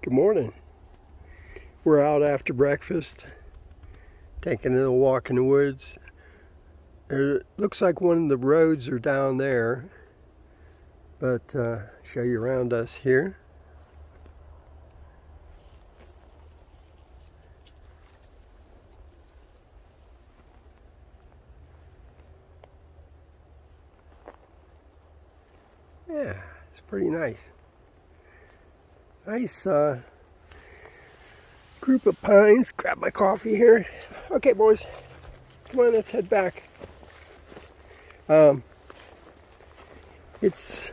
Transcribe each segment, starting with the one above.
Good morning. We're out after breakfast, taking a little walk in the woods. It looks like one of the roads are down there, but uh, show you around us here. Yeah, it's pretty nice. Nice uh, group of pines. Grab my coffee here. Okay, boys, come on, let's head back. Um, it's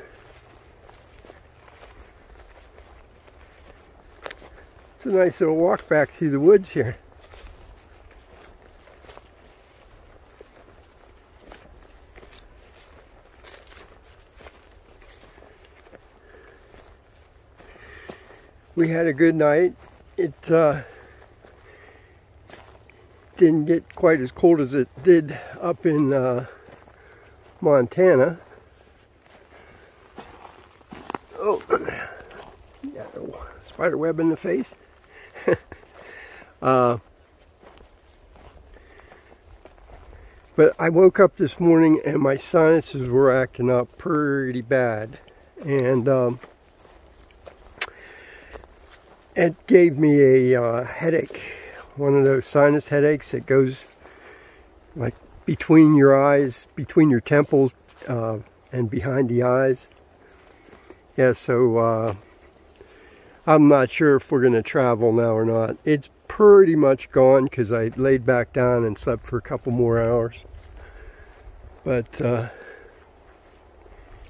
it's a nice little walk back through the woods here. We had a good night. It uh, didn't get quite as cold as it did up in uh, Montana. Oh, spider web in the face. uh, but I woke up this morning and my sinuses were acting up pretty bad. And um, it gave me a uh, headache, one of those sinus headaches that goes like between your eyes, between your temples uh, and behind the eyes. Yeah, so uh, I'm not sure if we're going to travel now or not. It's pretty much gone because I laid back down and slept for a couple more hours. But, uh,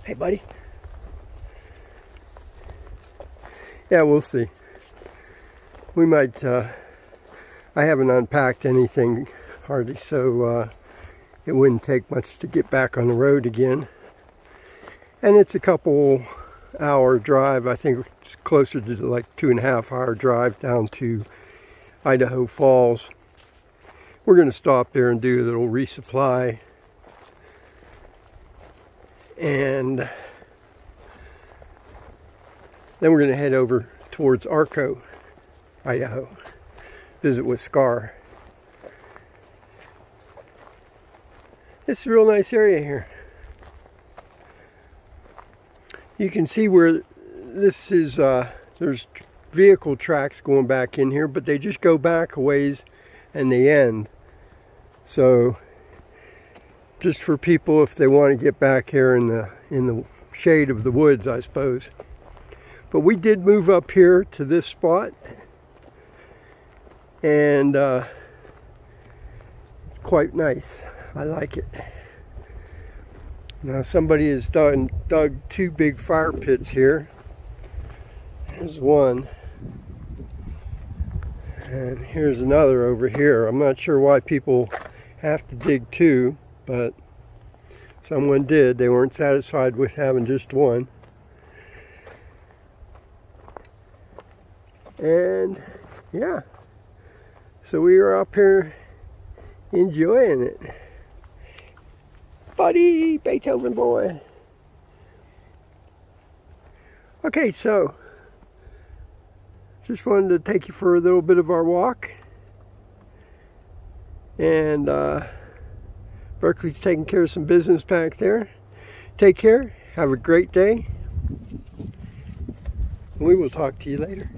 hey buddy. Yeah, we'll see we might, uh, I haven't unpacked anything hardly, so uh, it wouldn't take much to get back on the road again. And it's a couple hour drive, I think it's closer to like two and a half hour drive down to Idaho Falls. We're going to stop there and do a little resupply. And then we're going to head over towards Arco. Idaho. Visit with Scar. It's a real nice area here. You can see where this is, uh, there's vehicle tracks going back in here, but they just go back a ways and they end. So just for people if they want to get back here in the in the shade of the woods, I suppose. But we did move up here to this spot and uh, it's quite nice. I like it. Now somebody has done, dug two big fire pits here. Here's one. And here's another over here. I'm not sure why people have to dig two, but someone did. They weren't satisfied with having just one. And yeah. So we were up here enjoying it. Buddy, Beethoven boy. Okay, so just wanted to take you for a little bit of our walk. And uh, Berkeley's taking care of some business back there. Take care. Have a great day. We will talk to you later.